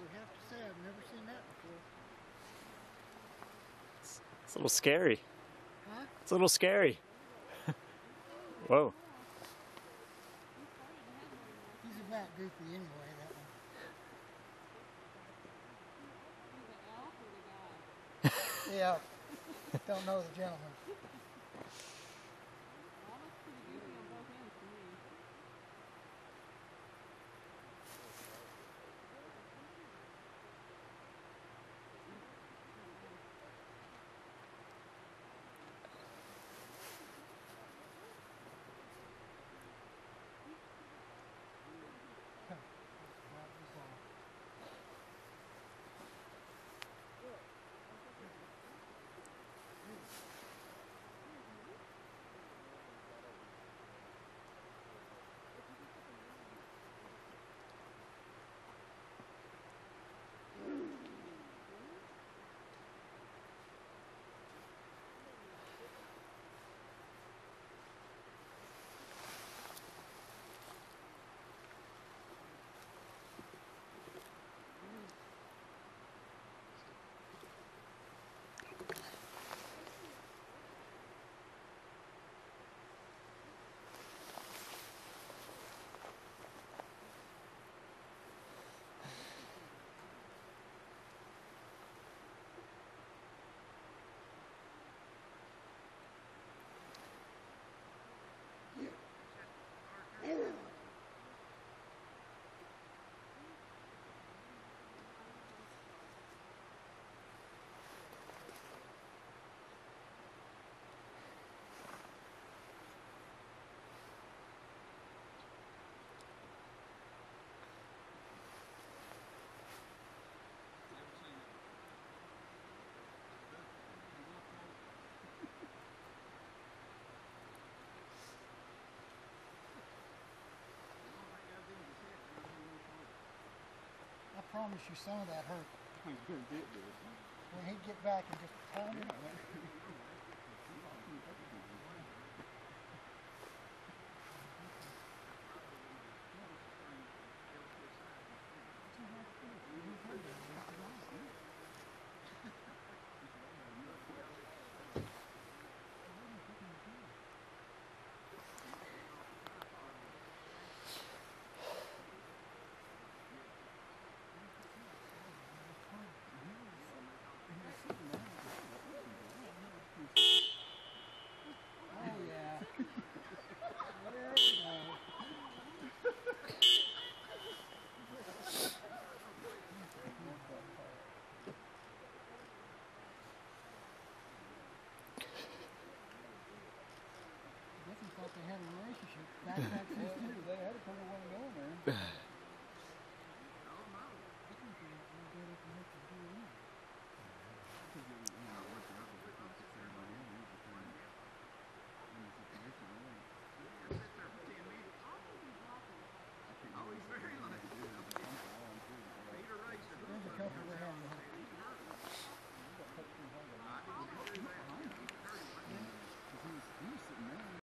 would have to say I've never seen that before. It's, it's a little scary. Huh? It's a little scary. Whoa. He's about goofy anyway, that one. Yeah. Don't know the gentleman. promise you some of that hurt. When he'd get back and just pound it. They had to come to one going there.